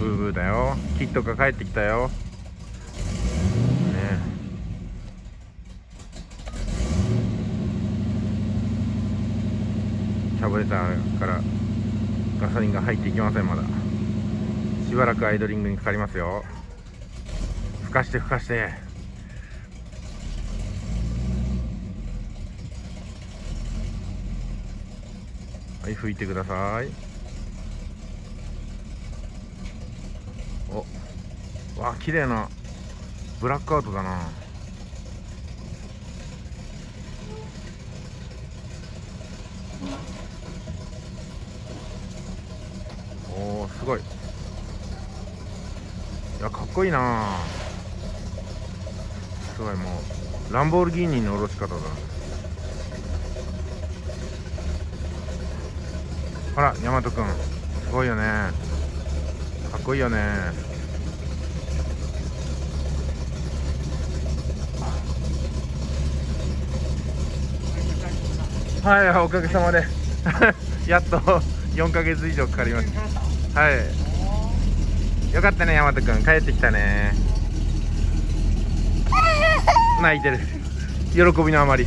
夫だよ。キットが帰ってきたよ。ねキャブレターからガソリンが入っていきませんまだ。しばらくアイドリングにかかりますよ。ふかしてふかして。はい拭いてください。おわ綺麗なブラックアウトだな。おおすごい。いやかっこいいな。すごいもうランボルギーニの下ろし方だ。ほら大和くん。すごいよね。かっこいいよね。はいおかげさまで。やっと4ヶ月以上かかりました。はい。よかったね大和くん帰ってきたね。泣いてる。喜びのあまり